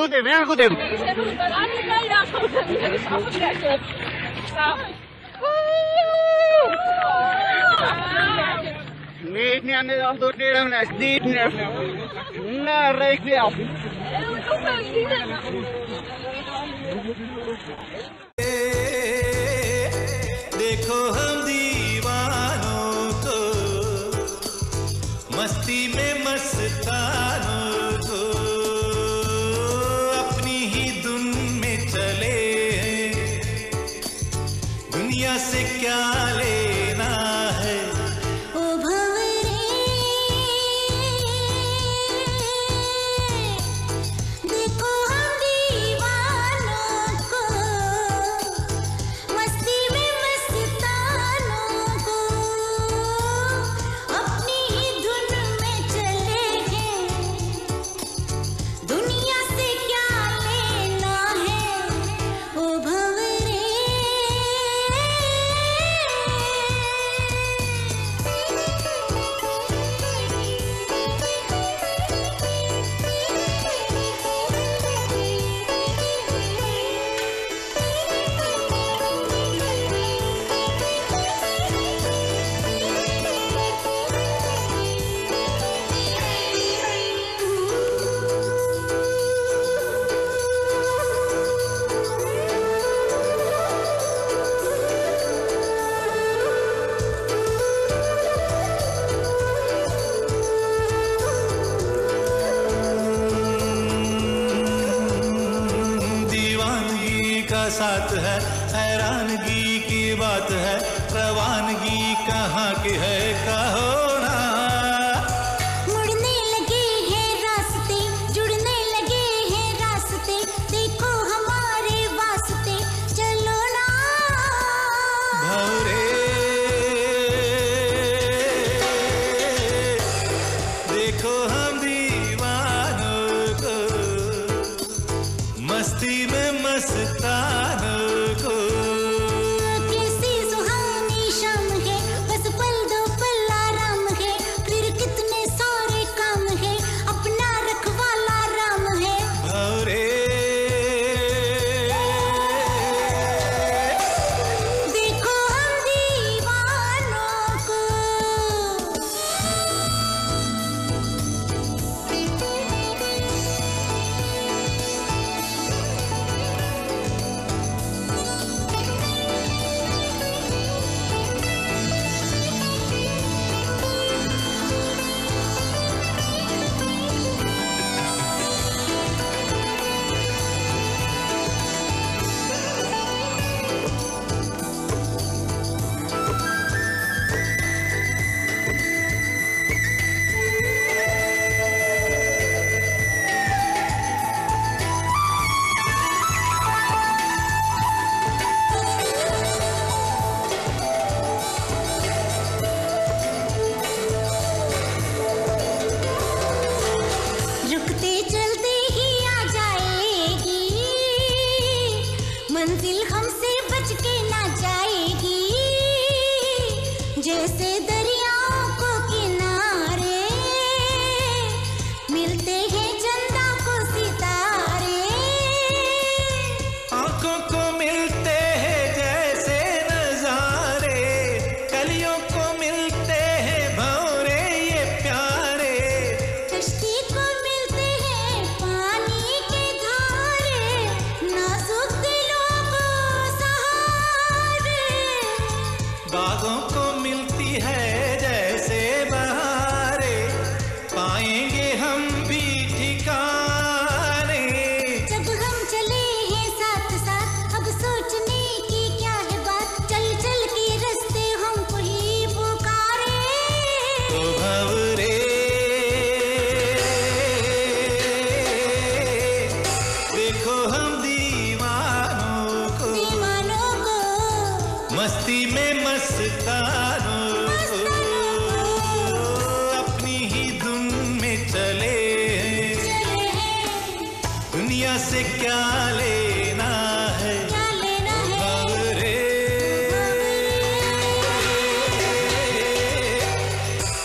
Ærgudim, ærgudim! Nýtt nýjannu áttur nýjum næst, nýtt nýjum Nær reik við átt Dekho का साथ है। हैरानगी की बात है। रवानगी कहाँ की है? कहो रास्ते जुड़ने लगे रास्ते। देखो हमारे वास्ते देखो हम बागों को मिलती है। दुनिया से क्या लेना है?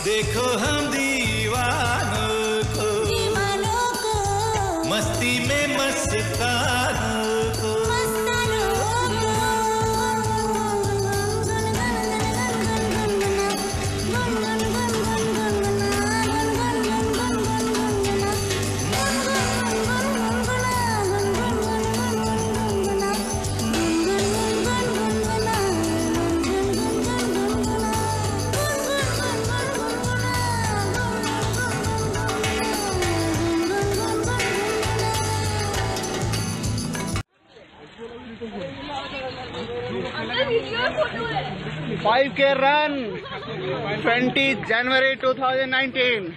देखो हम दीवानों को, दीवानों को। मस्ती में मस्ता फाइव के रन ट्वेंटी जनवरी टू थाउज़ेंड नाइनटीन।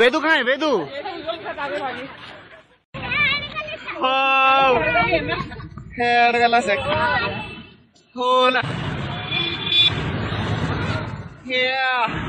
वेदू कहाँ है? वेदू। हेडगला सेक होला Yeah.